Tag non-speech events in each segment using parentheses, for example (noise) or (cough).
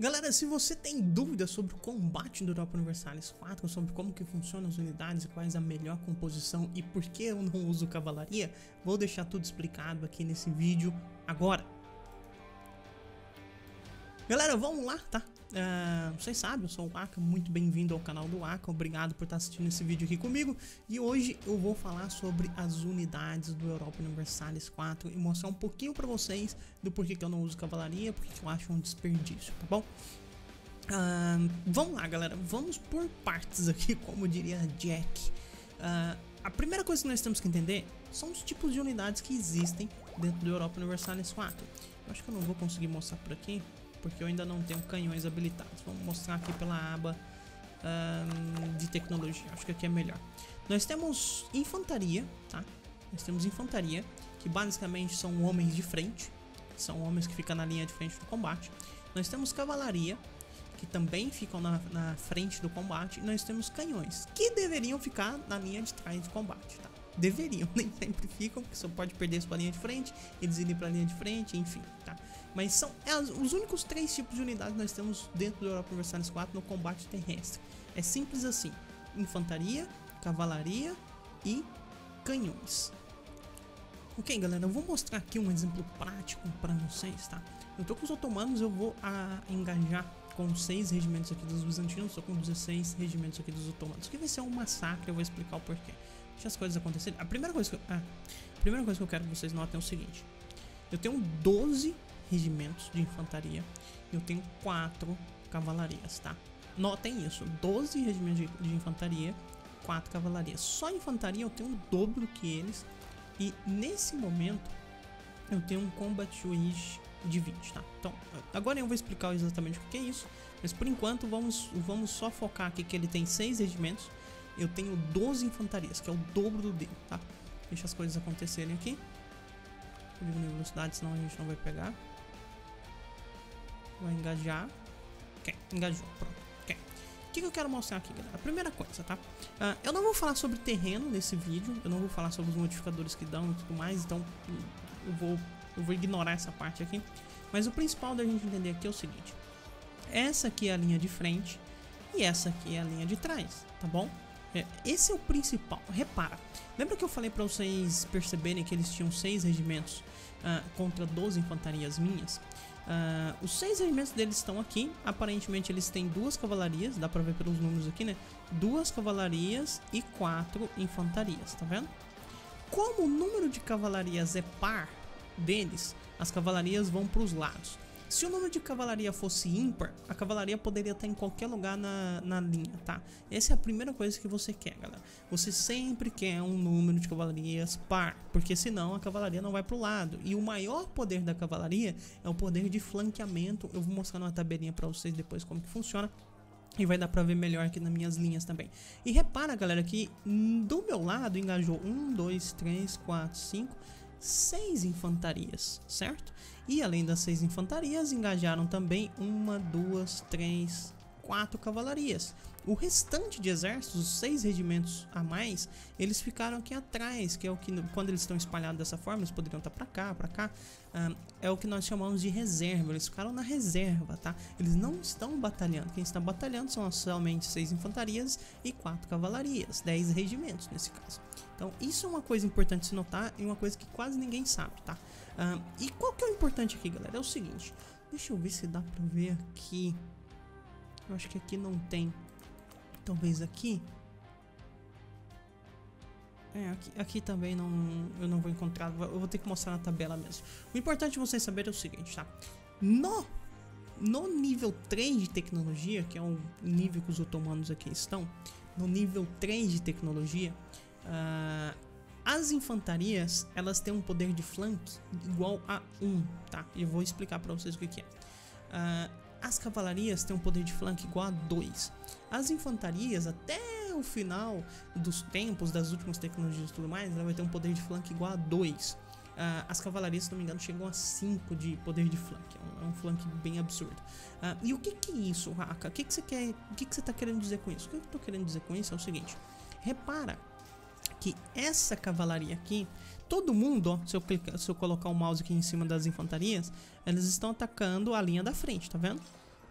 Galera, se você tem dúvidas sobre o combate do Europa Universalis 4, sobre como que funcionam as unidades, quais a melhor composição e por que eu não uso cavalaria, vou deixar tudo explicado aqui nesse vídeo agora. Galera, vamos lá, tá? Uh, vocês sabem, eu sou o Aka, muito bem-vindo ao canal do Aka, obrigado por estar assistindo esse vídeo aqui comigo E hoje eu vou falar sobre as unidades do Europa Universalis 4 e mostrar um pouquinho pra vocês do porquê que eu não uso cavalaria, porque eu acho um desperdício, tá bom? Uh, vamos lá galera, vamos por partes aqui, (laughs) como diria Jack uh, A primeira coisa que nós temos que entender são os tipos de unidades que existem dentro do Europa Universalis 4 Eu acho que eu não vou conseguir mostrar por aqui porque eu ainda não tenho canhões habilitados. Vamos mostrar aqui pela aba um, de tecnologia, acho que aqui é melhor. Nós temos infantaria, tá? Nós temos infantaria, que basicamente são homens de frente, são homens que ficam na linha de frente do combate. Nós temos cavalaria, que também ficam na, na frente do combate. E nós temos canhões, que deveriam ficar na linha de trás do combate, tá? Deveriam, (laughs) nem sempre ficam, porque você pode perder sua linha de frente, eles irem para a linha de frente, enfim, tá? Mas são os únicos três tipos de unidades que nós temos dentro do Europa Universalis 4 no combate terrestre. É simples assim: infantaria, cavalaria e canhões. Ok, galera, eu vou mostrar aqui um exemplo prático para vocês, tá? Eu tô com os otomanos, eu vou a, engajar com 6 regimentos aqui dos bizantinos, tô com 16 regimentos aqui dos otomanos. Aqui vai ser um massacre, eu vou explicar o porquê. Deixa as coisas acontecerem. A primeira coisa que eu, ah, a primeira coisa que eu quero que vocês notem é o seguinte. Eu tenho 12 regimentos de infantaria. Eu tenho quatro cavalarias, tá? Notem isso, 12 regimentos de, de infantaria, quatro cavalarias. Só infantaria eu tenho o dobro que eles. E nesse momento eu tenho um combat wish de 20, tá? Então, agora eu vou explicar exatamente o que é isso. Mas por enquanto vamos, vamos só focar aqui que ele tem 6 regimentos. Eu tenho 12 infantarias, que é o dobro do dele, tá? Deixa as coisas acontecerem aqui. Vou diminuir a velocidade, senão a gente não vai pegar. Vai engajar. Ok, engajou, pronto. Ok. O que, que eu quero mostrar aqui, galera? A primeira coisa, tá? Uh, eu não vou falar sobre terreno nesse vídeo, eu não vou falar sobre os modificadores que dão e tudo mais, então eu vou, eu vou ignorar essa parte aqui. Mas o principal da gente entender aqui é o seguinte. Essa aqui é a linha de frente e essa aqui é a linha de trás, tá bom? É, esse é o principal. Repara, lembra que eu falei para vocês perceberem que eles tinham seis regimentos uh, contra 12 infantarias minhas? Uh, os seis regimentos deles estão aqui. Aparentemente eles têm duas cavalarias, dá pra ver pelos números aqui, né? Duas cavalarias e quatro infantarias, tá vendo? Como o número de cavalarias é par deles, as cavalarias vão para os lados. Se o número de cavalaria fosse ímpar, a cavalaria poderia estar em qualquer lugar na, na linha, tá? Essa é a primeira coisa que você quer, galera. Você sempre quer um número de cavalarias par, porque senão a cavalaria não vai pro lado. E o maior poder da cavalaria é o poder de flanqueamento. Eu vou mostrar numa tabelinha para vocês depois como que funciona. E vai dar pra ver melhor aqui nas minhas linhas também. E repara, galera, que do meu lado engajou 1, 2, 3, 4, 5, seis infantarias, certo? E além das seis infantarias, engajaram também uma, duas, três, quatro cavalarias. O restante de exércitos, os seis regimentos a mais, eles ficaram aqui atrás, que é o que quando eles estão espalhados dessa forma, eles poderiam estar para cá, para cá, é o que nós chamamos de reserva. Eles ficaram na reserva, tá? Eles não estão batalhando. Quem está batalhando são somente seis infantarias e quatro cavalarias, dez regimentos nesse caso. Então isso é uma coisa importante se notar e uma coisa que quase ninguém sabe, tá? E qual que é o importante aqui, galera? É o seguinte, deixa eu ver se dá para ver aqui. Eu acho que aqui não tem. Talvez aqui. É, aqui, aqui, também não, eu não vou encontrar, eu vou ter que mostrar na tabela mesmo. O importante vocês saberem é o seguinte, tá? No, no nível 3 de tecnologia, que é o nível que os otomanos aqui estão, no nível 3 de tecnologia, uh, as infantarias, elas têm um poder de flank igual a 1, tá? E eu vou explicar para vocês o que, que é. Uh, as cavalarias têm um poder de flank igual a 2. As infantarias, até o final dos tempos, das últimas tecnologias e tudo mais, ela vai ter um poder de flank igual a 2. Uh, ah, as cavalarias, se não me engano, chegam a 5 de poder de flank. É um, é um flank bem absurdo. Uh, e o que, que é isso, Raka? O que, que você quer? O que, que você está querendo dizer com isso? O que eu estou querendo dizer com isso é o seguinte: repara que essa cavalaria aqui, todo mundo, ó, se eu, clicar, se eu colocar o mouse aqui em cima das infantarias, eles estão atacando a linha da frente, tá vendo?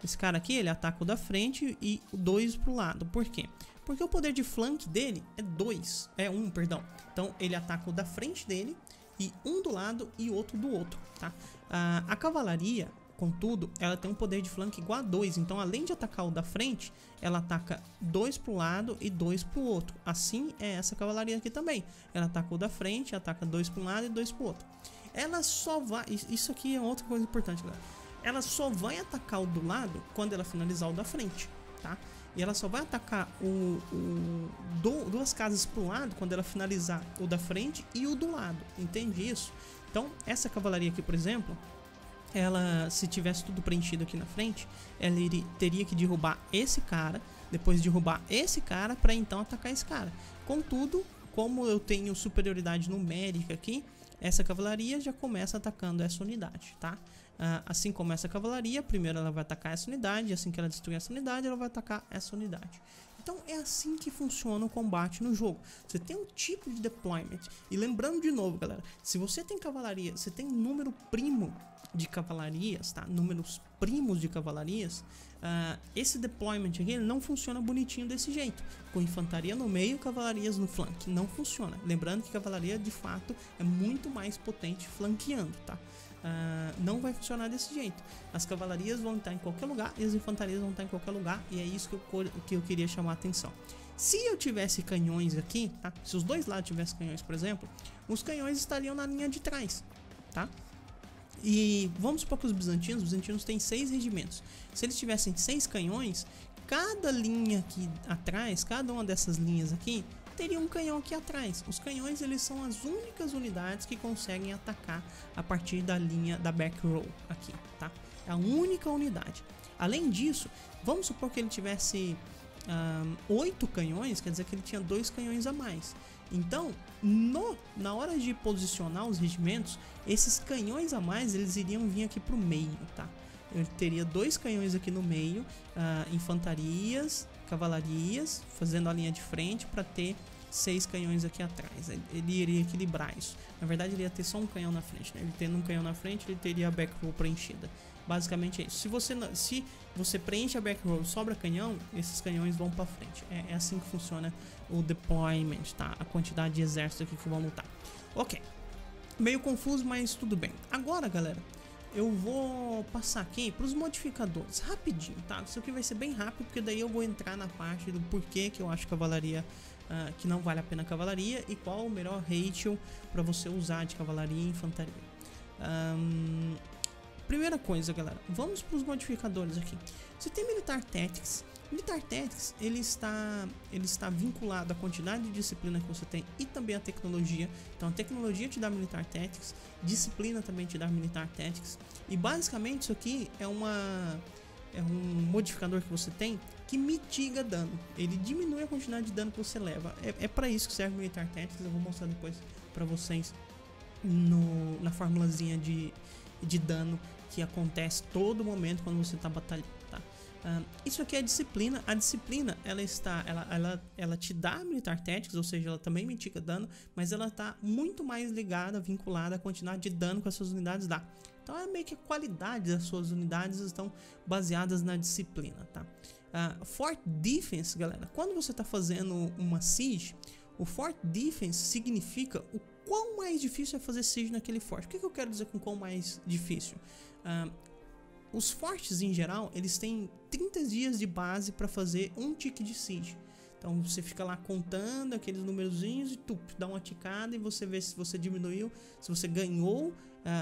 Esse cara aqui, ele ataca o da frente e dois pro lado. Por quê? Porque o poder de flank dele é 2, é 1, um, perdão. Então ele ataca o da frente dele e um do lado e outro do outro, tá? Ah, a cavalaria, contudo, ela tem um poder de flank igual a 2. Então além de atacar o da frente, ela ataca dois pro lado e dois pro outro. Assim é essa cavalaria aqui também. Ela ataca o da frente, ataca dois pro lado e dois pro outro. Ela só vai... Isso aqui é outra coisa importante, galera ela só vai atacar o do lado quando ela finalizar o da frente, tá? E ela só vai atacar o, o do, duas casas pro lado quando ela finalizar o da frente e o do lado, entende isso? Então, essa cavalaria aqui, por exemplo, ela, se tivesse tudo preenchido aqui na frente, ela iria, teria que derrubar esse cara, depois derrubar esse cara para então atacar esse cara. Contudo, como eu tenho superioridade numérica aqui, essa cavalaria já começa atacando essa unidade, tá? Uh, assim como essa cavalaria, primeiro ela vai atacar essa unidade, assim que ela destruir essa unidade, ela vai atacar essa unidade. Então é assim que funciona o combate no jogo. Você tem um tipo de deployment. E lembrando de novo, galera, se você tem cavalaria, você tem número primo de cavalarias, tá? Números primos de cavalarias, uh, esse deployment aqui ele não funciona bonitinho desse jeito. Com infantaria no meio e cavalarias no flank. Não funciona. Lembrando que cavalaria de fato é muito mais potente flanqueando, tá? Uh, não vai funcionar desse jeito. As cavalarias vão estar em qualquer lugar e as infantarias vão estar em qualquer lugar, e é isso que eu, que eu queria chamar a atenção. Se eu tivesse canhões aqui, tá? se os dois lados tivessem canhões, por exemplo, os canhões estariam na linha de trás, tá? E vamos supor que os bizantinos, os bizantinos têm seis regimentos. Se eles tivessem seis canhões, cada linha aqui atrás, cada uma dessas linhas aqui, teria um canhão aqui atrás. Os canhões eles são as únicas unidades que conseguem atacar a partir da linha da back row aqui, tá? É a única unidade. Além disso, vamos supor que ele tivesse oito canhões, quer dizer que ele tinha dois canhões a mais. Então, no, na hora de posicionar os regimentos, esses canhões a mais eles iriam vir aqui para o meio, tá? Eu teria dois canhões aqui no meio, uh, infantarias, cavalarias, fazendo a linha de frente para ter seis canhões aqui atrás. Ele iria equilibrar isso. Na verdade, ele ia ter só um canhão na frente. Né? Ele tendo um canhão na frente, ele teria a back row preenchida. Basicamente é isso. Se você, se você preenche a back row sobra canhão, esses canhões vão para frente. É, é, assim que funciona o deployment, tá? A quantidade de exército aqui que vão lutar. Ok. Meio confuso, mas tudo bem. Agora, galera, eu vou passar aqui para os modificadores, rapidinho, tá? Isso aqui vai ser bem rápido, porque daí eu vou entrar na parte do porquê que eu acho cavalaria uh, que não vale a pena cavalaria e qual o melhor ratio para você usar de cavalaria e infantaria. Um, primeira coisa, galera, vamos para os modificadores aqui. Você tem Militar Tactics. Militar Tactics ele está, ele está vinculado à quantidade de disciplina que você tem e também à tecnologia. Então a tecnologia te dá Militar Tactics, disciplina também te dá Militar Tactics. E basicamente isso aqui é uma é um modificador que você tem que mitiga dano. Ele diminui a quantidade de dano que você leva. É, é para isso que serve Militar Tactics. Eu vou mostrar depois para vocês no, na formulazinha de, de dano que acontece todo momento quando você está batalhando. Tá? Uh, isso aqui é disciplina. A disciplina ela está, ela, ela, ela te dá Militar Tactics, ou seja, ela também mitiga dano, mas ela está muito mais ligada, vinculada à quantidade de dano que as suas unidades dá. Então é meio que a qualidade das suas unidades estão baseadas na disciplina, tá? Uh, Fort Defense, galera, quando você está fazendo uma siege, o Fort Defense significa o quão mais difícil é fazer siege naquele forte. O que, que eu quero dizer com quão mais difícil? Uh, os fortes em geral, eles têm 30 dias de base para fazer um tique de siege. Então você fica lá contando aqueles númerozinhos e tu dá uma ticada e você vê se você diminuiu, se você ganhou uh,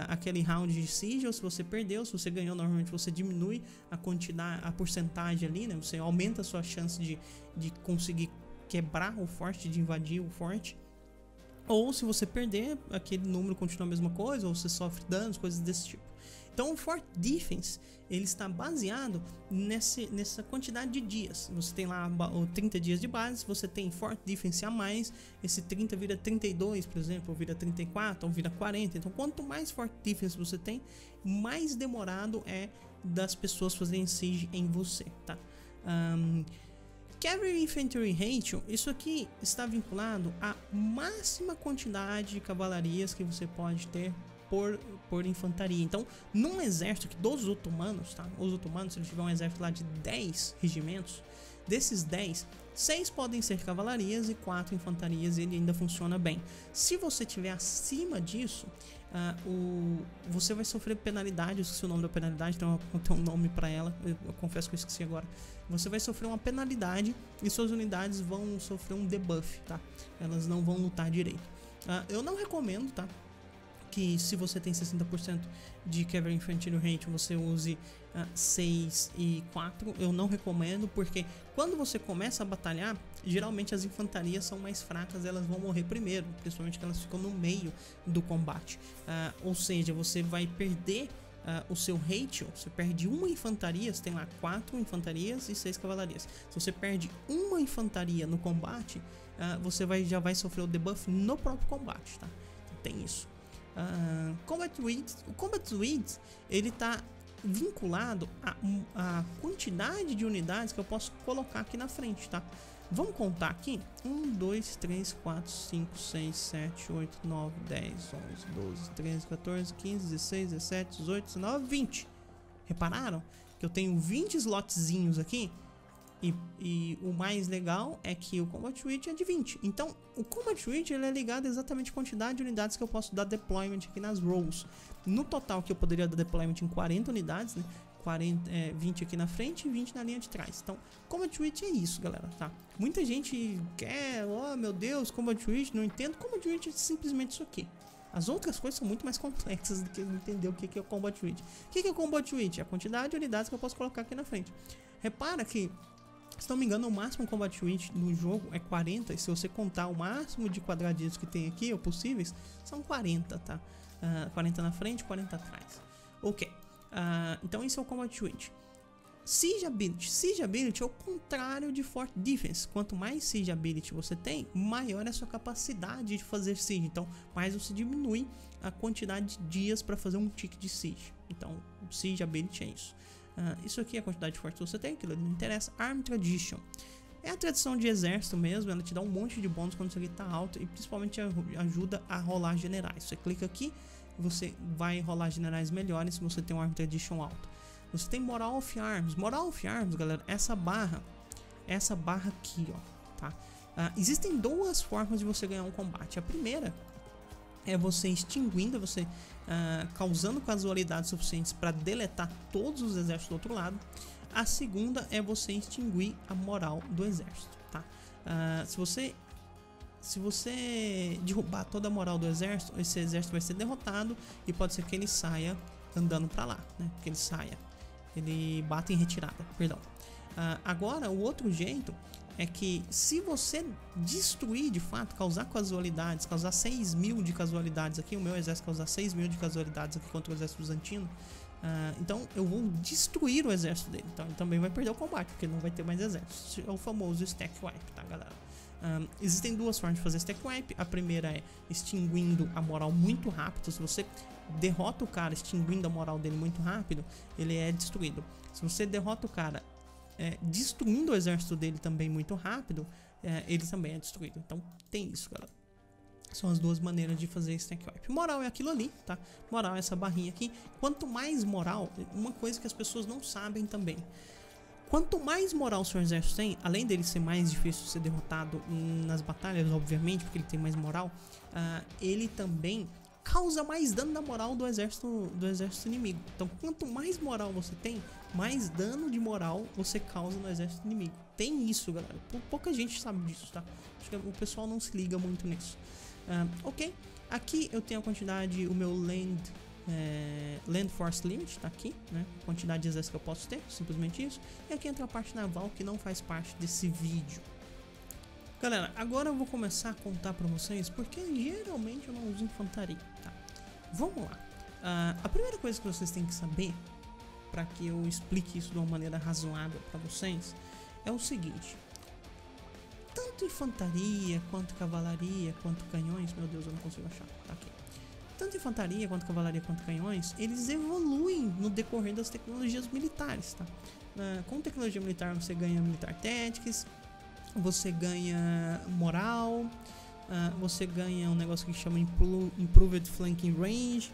aquele round de siege ou se você perdeu. Se você ganhou, normalmente você diminui a quantidade, a porcentagem ali, né? Você aumenta a sua chance de, de conseguir quebrar o forte, de invadir o forte. Ou se você perder, aquele número continua a mesma coisa, ou você sofre danos, coisas desse tipo. Então, o Fort Defense ele está baseado nesse, nessa quantidade de dias. Você tem lá 30 dias de base, você tem Fort Defense a mais, esse 30 vira 32, por exemplo, ou vira 34, ou vira 40. Então, quanto mais Fort Defense você tem, mais demorado é das pessoas fazerem siege em você, tá? Um, Cavalry Infantry Ratio, isso aqui está vinculado à máxima quantidade de cavalarias que você pode ter por, por infantaria. Então, num exército que dos otomanos, tá? Os otomanos, se eles tiverem um exército lá de 10 regimentos, desses 10, 6 podem ser cavalarias e 4 infantarias, ele ainda funciona bem. Se você tiver acima disso, uh, o, você vai sofrer penalidade, eu esqueci o nome da penalidade, tem, (laughs) tem um nome para ela, eu, eu, confesso que eu esqueci agora. Você vai sofrer uma penalidade e suas unidades vão sofrer um debuff, tá? Elas não vão lutar direito. Uh, eu não recomendo, tá? Que se você tem 60% de Cavalry Infantry Rate, você use uh, ah, 6 e 4. Eu não recomendo, porque quando você começa a batalhar, geralmente as infantarias são mais fracas, elas vão morrer primeiro, principalmente que elas ficam no meio do combate. Uh, ou seja, você vai perder Uh, o seu ratio, você perde uma infantaria, você tem lá quatro infantarias e seis cavalarias. Se você perde uma infantaria no combate, uh, você vai, já vai sofrer o debuff no próprio combate, tá? Então, tem isso. Uh, Combat Weeds, o Combat Weeds ele está vinculado a quantidade de unidades que eu posso colocar aqui na frente, tá? Vamos contar aqui? 1, 2, 3, 4, 5, 6, 7, 8, 9, 10, 11, 12, 13, 14, 15, 16, 17, 18, 19, 20. Repararam que eu tenho 20 slotzinhos aqui? E, e, o mais legal é que o Combat Reach é de 20. Então, o Combat Reach ele é ligado exatamente à quantidade de unidades que eu posso dar deployment aqui nas rows. No total que eu poderia dar deployment em 40 unidades, né? 40, é, 20 aqui na frente e 20 na linha de trás. Então, Combat Reach é isso, galera, tá? Muita gente quer, oh meu Deus, Combat Reach, não entendo. Combat Reach é simplesmente isso aqui. As outras coisas são muito mais (laughs) complexas do que entender o que é o Combat Reach. O que é o Combat Reach? É a quantidade de unidades que eu posso colocar aqui na frente. Repara que se não me engano, o máximo combat reach no jogo é 40. E se você contar o máximo de quadradinhos que tem aqui, ou possíveis, são 40, tá? Uh, ah, 40 na frente, 40 atrás. Ok. Uh, então esse é o combat reach. Siege Ability. Siege Ability é o contrário de Fort Defense. Quanto mais Siege Ability você tem, maior é a sua capacidade de fazer Siege. Então, mais você diminui a quantidade de dias para fazer um tick de Siege. Então, Siege Ability é isso. Uh, isso aqui é a quantidade de força que você tem, aquilo não interessa. Arm Tradition. É a tradição de exército mesmo, ela te dá um monte de bônus quando isso aqui tá alto e principalmente ajuda a rolar generais. Você clica aqui, você vai rolar generais melhores se você tem um Arm Tradition alto. Você tem Moral of Arms. Moral of Arms, galera, essa barra, essa barra aqui, ó, tá? Uh, existem duas formas de você ganhar um combate. A primeira é você extinguindo, você uh, causando casualidades suficientes para deletar todos os exércitos do outro lado. A segunda é você extinguir a moral do exército, tá? Uh, se você se você derrubar toda a moral do exército, esse exército vai ser derrotado e pode ser que ele saia andando para lá, né? Que ele saia, ele bata em retirada, perdão. Uh, agora, o outro jeito é que se você destruir de fato, causar casualidades, causar 6 mil de casualidades aqui, o meu exército causar 6 mil de casualidades aqui contra o exército bizantino, uh, então eu vou destruir o exército dele. Então ele também vai perder o combate, porque não vai ter mais exército. É o famoso stack wipe, tá galera? Um, ah, existem duas formas de fazer stack wipe. A primeira é extinguindo a moral muito rápido. Se você derrota o cara extinguindo a moral dele muito rápido, ele é destruído. Se você derrota o cara é, destruindo o exército dele também muito rápido, é, ele também é destruído. Então tem isso, galera. São as duas maneiras de fazer stack wipe. Moral é aquilo ali, tá? Moral é essa barrinha aqui. Quanto mais moral, uma coisa que as pessoas não sabem também. Quanto mais moral o seu exército tem, além dele ser mais difícil de ser derrotado nas batalhas, obviamente, porque ele tem mais moral, uh, ele também causa mais dano na moral do exército do exército inimigo. Então, quanto mais moral você tem, mais dano de moral você causa no exército inimigo. Tem isso, galera. Pouca gente sabe disso, tá? Acho que o pessoal não se liga muito nisso. Uh, ok, aqui eu tenho a quantidade, o meu land, é, land force limit, tá aqui, né? Quantidade de exército que eu posso ter, simplesmente isso. E aqui entra a parte naval que não faz parte desse vídeo. Galera, agora eu vou começar a contar pra vocês porque geralmente eu não uso infantaria, tá? Vamos lá. Uh, a primeira coisa que vocês têm que saber, para que eu explique isso de uma maneira razoável para vocês, é o seguinte. Tanto infantaria, quanto cavalaria, quanto canhões... Meu Deus, eu não consigo achar. Tá aqui. Tanto infantaria, quanto cavalaria, quanto canhões, eles evoluem no decorrer das tecnologias militares, tá? Uh, com tecnologia militar você ganha militar tactics, você ganha moral, uh, você ganha um negócio que chama Improved Flanking Range,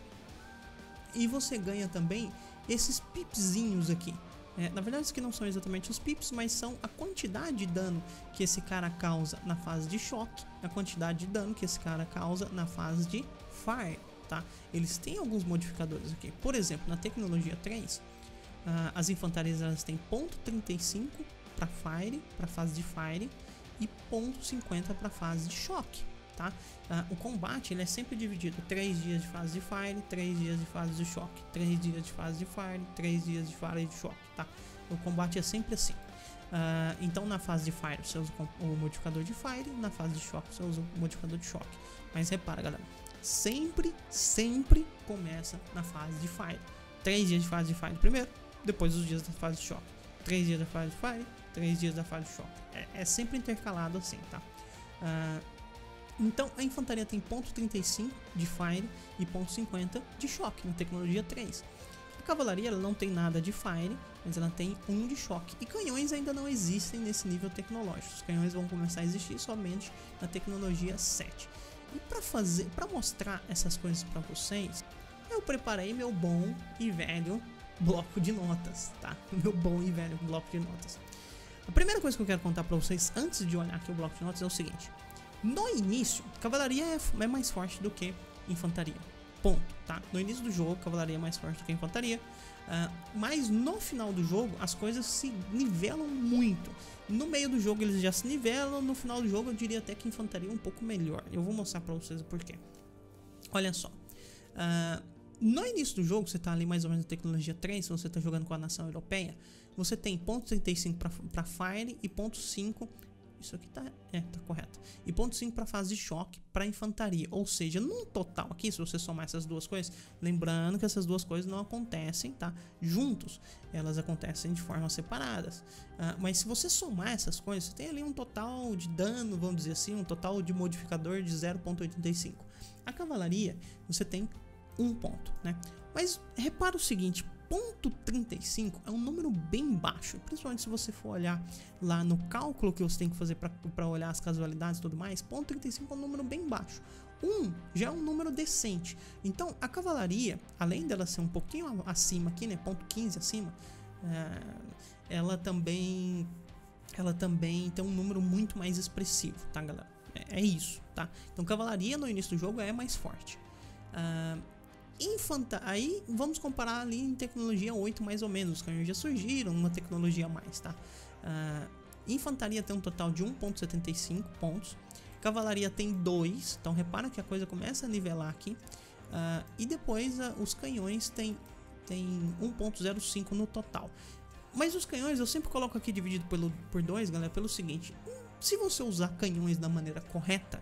e você ganha também esses pipzinhos aqui. É, na verdade, aqui não são exatamente os pips, mas são a quantidade de dano que esse cara causa na fase de choque, a quantidade de dano que esse cara causa na fase de fire, tá? Eles têm alguns modificadores aqui. Por exemplo, na tecnologia 3, uh, ah, as infantarias elas têm ponto .35 para fire, para fase de fire, e ponto .50 para fase de choque tá? Ah, o combate ele é sempre dividido 3 dias de fase de fire, 3 dias de fase de choque, 3 dias de fase de fire, 3 dias de fase de choque, tá? O combate é sempre assim. Ah, então na fase de fire você usa o modificador de fire, na fase de choque você usa o modificador de choque. Mas repara galera, sempre, sempre começa na fase de fire. 3 dias de fase de fire primeiro, depois os dias da fase de choque. 3 dias da fase de fire, 3 dias da fase de choque. É, é sempre intercalado assim, tá? Uh, então a infantaria tem ponto .35 de fire e ponto .50 de choque na tecnologia 3. A cavalaria ela não tem nada de fire, mas ela tem um de choque. E canhões ainda não existem nesse nível tecnológico. Os canhões vão começar a existir somente na tecnologia 7. E para fazer, para mostrar essas coisas para vocês, eu preparei meu bom e velho bloco de notas, tá? (laughs) Meu bom e velho bloco de notas. A primeira coisa que eu quero contar para vocês antes de olhar aqui o bloco de notas é o seguinte: no início, cavalaria é, é mais forte do que infantaria. Ponto, tá? No início do jogo, cavalaria é mais forte do que infantaria. Uh, mas no final do jogo, as coisas se nivelam muito. No meio do jogo, eles já se nivelam. No final do jogo, eu diria até que infantaria é um pouco melhor. Eu vou mostrar pra vocês o porquê. Olha só. Uh, no início do jogo, você tá ali mais ou menos na tecnologia 3, se você tá jogando com a nação europeia, você tem ponto .35 para Fire e ponto .5 isso aqui tá, é, tá correto. E ponto 5 para fase de choque para infantaria. Ou seja, num total aqui, se você somar essas duas coisas, lembrando que essas duas coisas não acontecem, tá? Juntos, elas acontecem de formas separadas. Uh, mas se você somar essas coisas, você tem ali um total de dano, vamos dizer assim, um total de modificador de 0.85. A cavalaria, você tem um ponto, né? Mas repara o seguinte, ponto 35 é um número bem baixo, principalmente se você for olhar lá no cálculo que você tem que fazer para olhar as casualidades e tudo mais, ponto 35 é um número bem baixo. 1 já é um número decente. Então, a cavalaria, além dela ser um pouquinho acima aqui, né, ponto 15 acima, é, ela também ela também tem um número muito mais expressivo, tá, galera? É, é isso, tá? Então, cavalaria no início do jogo é mais forte. Uh, infanta aí vamos comparar ali em tecnologia 8 mais ou menos, os canhões já surgiram, uma tecnologia a mais, tá? Uh, infantaria tem um total de 1.75 pontos, cavalaria tem 2, então repara que a coisa começa a nivelar aqui, uh, e depois uh, os canhões tem, tem 1.05 no total. Mas os canhões eu sempre coloco aqui dividido pelo, por 2, galera, pelo seguinte, se você usar canhões da maneira correta,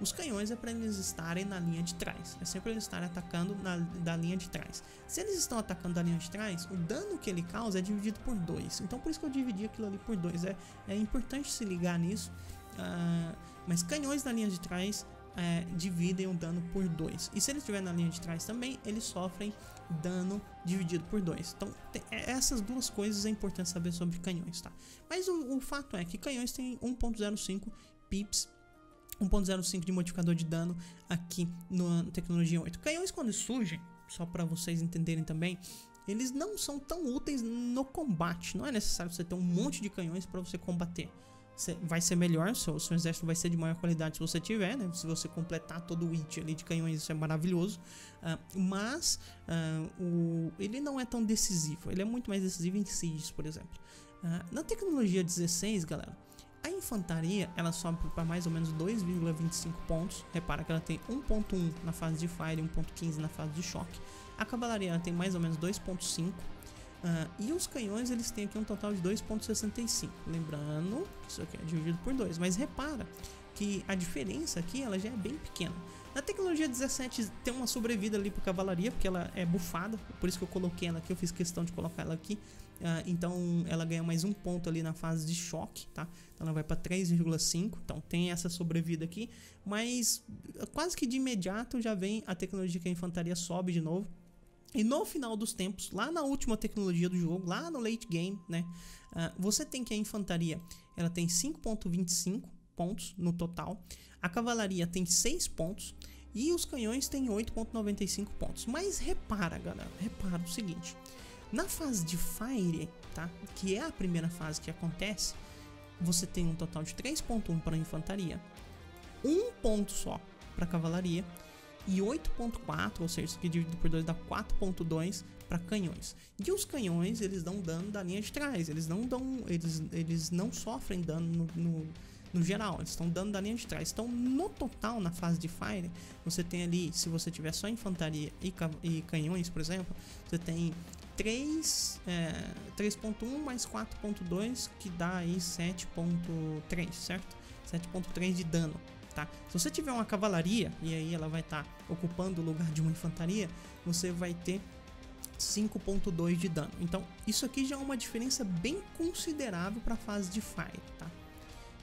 os canhões é para eles estarem na linha de trás. É sempre eles estarem atacando na, da linha de trás. Se eles estão atacando da linha de trás, o dano que ele causa é dividido por dois. Então por isso que eu dividi aquilo ali por dois. É, é importante se ligar nisso. Uh, mas canhões na linha de trás é, dividem o dano por dois. E se eles estiverem na linha de trás também, eles sofrem dano dividido por dois. Então, tem, é, essas duas coisas é importante saber sobre canhões, tá? Mas o, o fato é que canhões têm 1.05 pips 1.05 de modificador de dano aqui na tecnologia 8. Canhões quando surgem, só para vocês entenderem também, eles não são tão úteis no combate. Não é necessário você ter um monte de canhões para você combater. Você vai ser melhor, seu, seu exército vai ser de maior qualidade se você tiver, né? Se você completar todo o it ali de canhões, isso é maravilhoso. Uh, mas uh, o, ele não é tão decisivo. Ele é muito mais decisivo em sieges, por exemplo. Uh, na tecnologia 16, galera, infantaria ela sobe para mais ou menos 2,25 pontos. Repara que ela tem 1.1 na fase de fire e 1.15 na fase de choque. A cavalaria ela tem mais ou menos 2.5. Uh, ah, e os canhões eles têm aqui um total de 2.65. Lembrando que isso aqui é dividido por 2. Mas repara que a diferença aqui ela já é bem pequena. Na tecnologia 17 tem uma sobrevida ali para cavalaria, porque ela é bufada, por isso que eu coloquei ela aqui, eu fiz questão de colocar ela aqui. Uh, então ela ganha mais um ponto ali na fase de choque, tá? Então ela vai para 3,5, então tem essa sobrevida aqui, mas quase que de imediato já vem a tecnologia que a infantaria sobe de novo. E no final dos tempos, lá na última tecnologia do jogo, lá no late game, né? Uh, você tem que a infantaria ela tem 5,25 pontos no total, a cavalaria tem 6 pontos E os canhões têm 8.95 pontos. Mas repara, galera, repara o seguinte. Na fase de Fire, tá? Que é a primeira fase que acontece, você tem um total de 3.1 para infantaria, um ponto só para cavalaria e 8.4, ou seja, isso aqui dividido por 2 dá 4.2 para canhões. E os canhões, eles dão dano da linha de trás, eles não dão, eles, eles não sofrem dano no, no, no geral, eles estão dando da linha de trás. Então, no total, na fase de Fire, você tem ali, se você tiver só infantaria e, e canhões, por exemplo, você tem 3, é, 3.1 mais 4.2, que dá aí 7.3, certo? 7.3 de dano tá? Se você tiver uma cavalaria e aí ela vai estar tá ocupando o lugar de uma infantaria, você vai ter 5.2 de dano. Então, isso aqui já é uma diferença bem considerável para a fase de Fire, tá?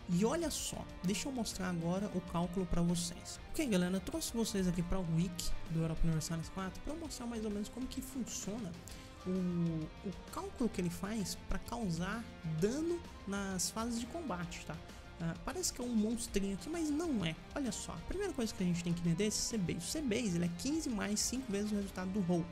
E olha só, deixa eu mostrar agora o cálculo para vocês. Ok, galera, trouxe vocês aqui para o wiki do Europa Universalis 4 para mostrar mais ou menos como que funciona o, o cálculo que ele faz para causar dano nas fases de combate, tá? Uh, parece que é um monstrinho aqui, mas não é. Olha só, a primeira coisa que a gente tem que entender é esse C-Base. O C-Base ele é 15 mais 5 vezes o resultado do roll.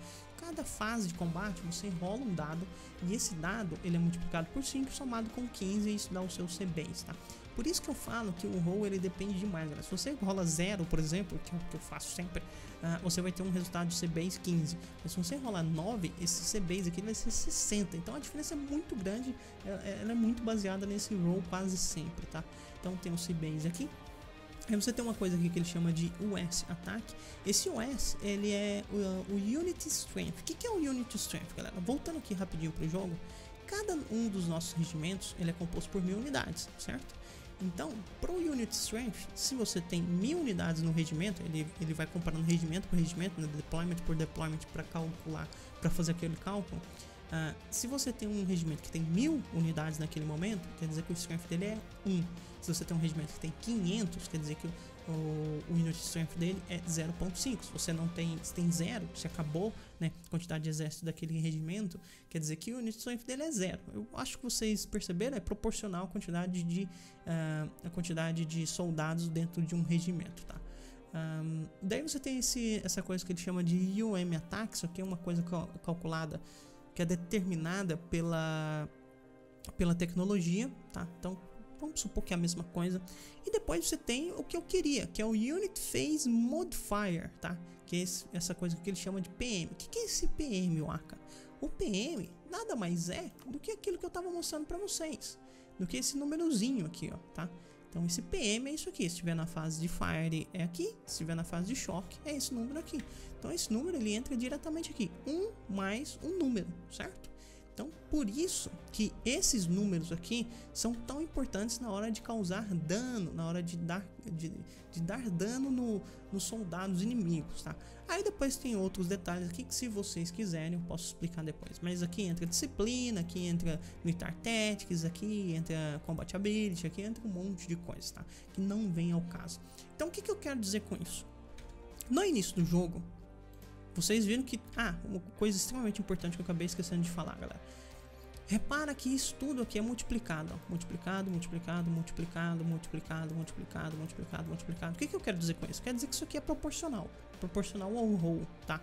Cada fase de combate você rola um dado e esse dado ele é multiplicado por 5 somado com 15 e isso dá o seu C-Base, tá? Por isso que eu falo que o roll ele depende demais, galera. Se você rola 0, por exemplo, que é o que eu faço sempre, uh, você vai ter um resultado de C-Base 15. Mas se você rolar 9, esse C-Base aqui vai ser 60. Então a diferença é muito grande, ela é muito baseada nesse roll quase sempre, tá? Então tem o C-Base aqui. Aí você tem uma coisa aqui que ele chama de US Attack. Esse US, ele é o, o Unity Strength. O que, que é o Unity Strength, galera? Voltando aqui rapidinho pro jogo, cada um dos nossos regimentos, ele é composto por mil unidades, certo? Então, para o Unit Strength, se você tem mil unidades no regimento, ele, ele vai comparando regimento por regimento, né, deployment por deployment para calcular, para fazer aquele cálculo. Uh, se você tem um regimento que tem mil unidades naquele momento, quer dizer que o strength dele é 1. Se você tem um regimento que tem 500, quer dizer que o, o unit strength dele é 0.5. Se você não tem, se tem zero, se acabou né, quantidade de exército daquele regimento, quer dizer que o unit strength dele é zero. Eu acho que vocês perceberam, é proporcional a quantidade de, uh, a quantidade de soldados dentro de um regimento, tá? Um, daí você tem esse, essa coisa que ele chama de UM Attack, isso aqui é uma coisa cal calculada, que é determinada pela, pela tecnologia, tá? Então, vamos supor que é a mesma coisa. E depois você tem o que eu queria, que é o Unit Phase Modifier, tá? Que é esse, essa coisa que ele chama de PM. O que, que é esse PM, Waka? O PM nada mais é do que aquilo que eu estava mostrando para vocês, do que esse númerozinho aqui, ó, tá? Então esse PM é isso aqui, se estiver na fase de Fire é aqui, se estiver na fase de Choque é esse número aqui. Então esse número ele entra diretamente aqui, 1 um mais um número, certo? Então, por isso que esses números aqui são tão importantes na hora de causar dano, na hora de dar, de, de dar dano no, nos soldados inimigos, tá? Aí depois tem outros detalhes aqui que se vocês quiserem eu posso explicar depois. Mas aqui entra disciplina, aqui entra militar tactics, aqui entra combat ability, aqui entra um monte de coisas, tá? Que não vem ao caso. Então, o que, que eu quero dizer com isso? No início do jogo, vocês viram que. Ah, uma coisa extremamente importante que eu acabei esquecendo de falar, galera. Repara que isso tudo aqui é multiplicado, ó. multiplicado, multiplicado, multiplicado, multiplicado, multiplicado, multiplicado, multiplicado. O que, que eu quero dizer com isso? Quer dizer que isso aqui é proporcional, proporcional ao roll, tá?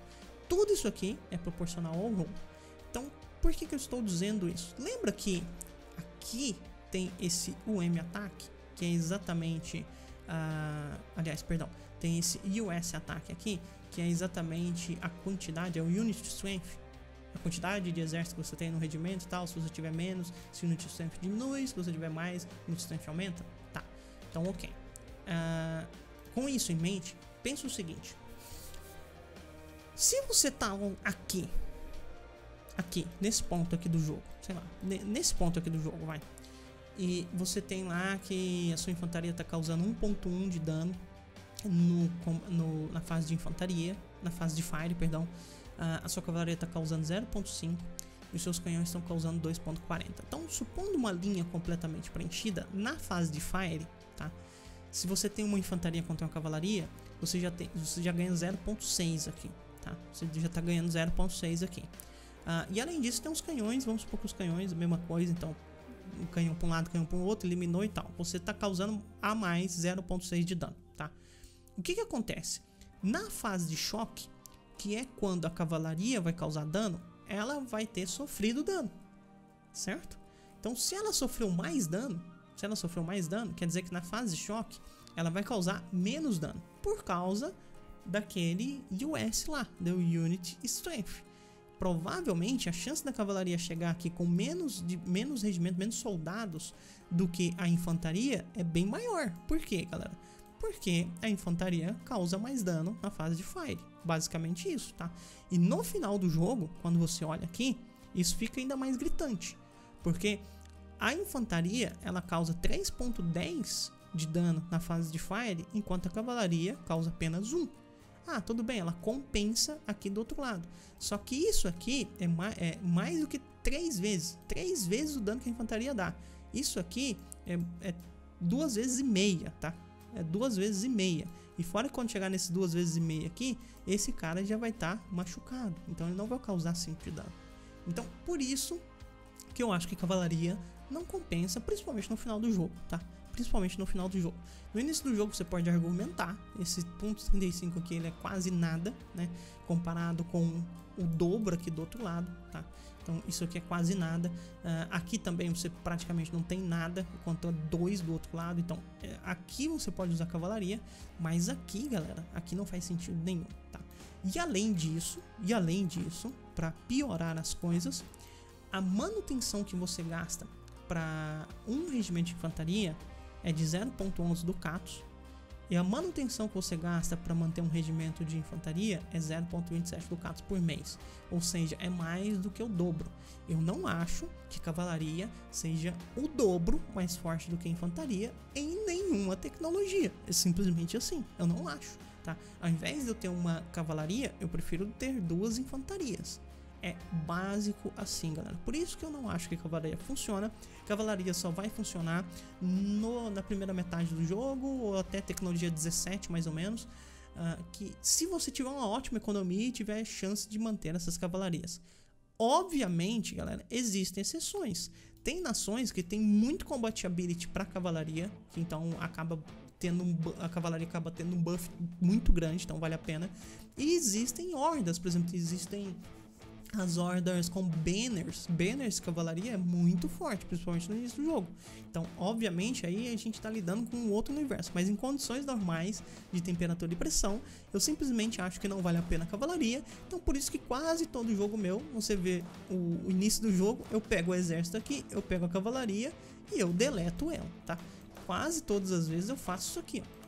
Tudo isso aqui é proporcional ao roll. Então, por que, que eu estou dizendo isso? Lembra que aqui tem esse UM ataque, que é exatamente, uh, aliás, perdão, tem esse US ataque aqui, que é exatamente a quantidade, é o unit strength, a quantidade de exército que você tem no regimento tal. Se você tiver menos, se o unit strength diminui, se você tiver mais, o unit strength aumenta. Tá, então ok. Uh, com isso em mente, pensa o seguinte: se você tá aqui, aqui, nesse ponto aqui do jogo, sei lá, nesse ponto aqui do jogo, vai. E você tem lá que a sua infantaria tá causando 1.1 de dano no, no, na fase de infantaria, na fase de fire, perdão, a sua cavalaria está causando 0.5 e os seus canhões estão causando 2.40. Então, supondo uma linha completamente preenchida na fase de fire, tá? Se você tem uma infantaria contra uma cavalaria, você já tem, você já ganha 0.6 aqui, tá? Você já está ganhando 0.6 aqui. Uh, e além disso, tem os canhões, vamos supor que os canhões, a mesma coisa, então um canhão para um lado, canhão para o outro, eliminou e tal. Você está causando a mais 0.6 de dano? O que que acontece? Na fase de choque, que é quando a cavalaria vai causar dano, ela vai ter sofrido dano, certo? Então, se ela sofreu mais dano, se ela sofreu mais dano, quer dizer que na fase de choque ela vai causar menos dano por causa daquele US lá, do Unit Strength. Provavelmente a chance da cavalaria chegar aqui com menos, de, menos regimento, menos soldados do que a infantaria é bem maior. Por quê, galera? Porque a infantaria causa mais dano na fase de Fire. Basicamente isso, tá? E no final do jogo, quando você olha aqui, isso fica ainda mais gritante. Porque a infantaria ela causa 3.10 de dano na fase de Fire, enquanto a cavalaria causa apenas 1. Ah, tudo bem, ela compensa aqui do outro lado. Só que isso aqui é mais, é mais do que 3 vezes. 3 vezes o dano que a infantaria dá. Isso aqui é, é duas vezes e meia, tá? É duas vezes e meia. E fora que quando chegar nesses duas vezes e meia aqui, esse cara já vai estar tá machucado. Então ele não vai causar 5 de dano. Então, por isso que eu acho que cavalaria não compensa, principalmente no final do jogo, tá? Principalmente no final do jogo. No início do jogo você pode argumentar, esse ponto 35 aqui ele é quase nada, né? Comparado com o dobro aqui do outro lado, tá? Então isso aqui é quase nada. Uh, aqui também você praticamente não tem nada, enquanto é dois do outro lado. Então é, aqui você pode usar cavalaria, mas aqui, galera, aqui não faz sentido nenhum, tá? E além disso, e além disso, para piorar as coisas, a manutenção que você gasta para um regimento de infantaria é de 0.11 ducatos e a manutenção que você gasta para manter um regimento de infantaria é 0.27 ducatos por mês, ou seja, é mais do que o dobro. Eu não acho que cavalaria seja o dobro mais forte do que infantaria em nenhuma tecnologia. É simplesmente assim, eu não acho. Tá? Ao invés de eu ter uma cavalaria, eu prefiro ter duas infantarias. É básico assim, galera. Por isso que eu não acho que cavalaria funciona. Cavalaria só vai funcionar no, na primeira metade do jogo, ou até tecnologia 17, mais ou menos. Uh, que se você tiver uma ótima economia e tiver chance de manter essas cavalarias. Obviamente, galera, existem exceções. Tem nações que tem muito combatibility para cavalaria, que então acaba tendo um, a cavalaria acaba tendo um buff muito grande, então vale a pena. E existem hordas, por exemplo, existem as hordas com banners, banners de cavalaria é muito forte, principalmente no início do jogo. Então, obviamente, aí a gente está lidando com um outro universo, mas em condições normais de temperatura e pressão, eu simplesmente acho que não vale a pena a cavalaria. Então, por isso que quase todo jogo meu, você vê o, o início do jogo, eu pego o exército aqui, eu pego a cavalaria e eu deleto ela, tá? Quase todas as vezes eu faço isso aqui, ó.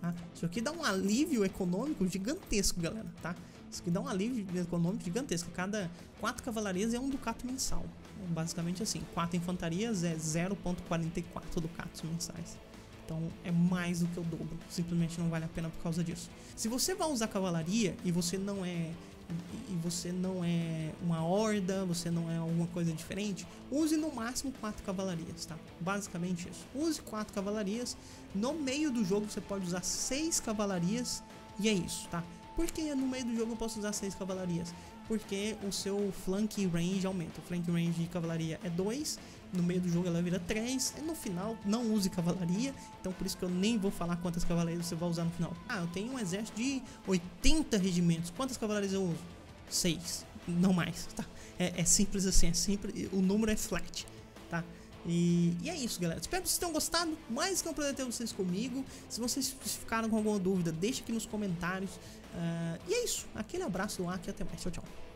Tá? Isso aqui dá um alívio econômico gigantesco, galera, tá? Isso aqui dá um alívio econômico gigantesco. Cada quatro cavalarias é um ducato mensal. É basicamente assim, quatro infantarias é 0.44 ducatos mensais. Então é mais do que o dobro. Simplesmente não vale a pena por causa disso. Se você vai usar cavalaria e você não é e você não é uma horda, você não é alguma coisa diferente, use no máximo quatro cavalarias, tá? Basicamente isso. Use quatro cavalarias. No meio do jogo você pode usar seis cavalarias e é isso, tá? Por que no meio do jogo eu posso usar 6 cavalarias? Porque o seu flank range aumenta. O flank range de cavalaria é 2, no meio do jogo ela vira 3, e no final não use cavalaria, então por isso que eu nem vou falar quantas cavalarias você vai usar no final. Ah, eu tenho um exército de 80 regimentos, quantas cavalarias eu uso? 6, não mais, tá? É, é simples assim, é simples, o número é flat? E, e, é isso, galera. Espero que vocês tenham gostado. Mais que um prazer ter vocês comigo. Se vocês ficaram com alguma dúvida, deixa aqui nos comentários. Uh, e é isso. Aquele abraço do Aki e até mais. Tchau, tchau.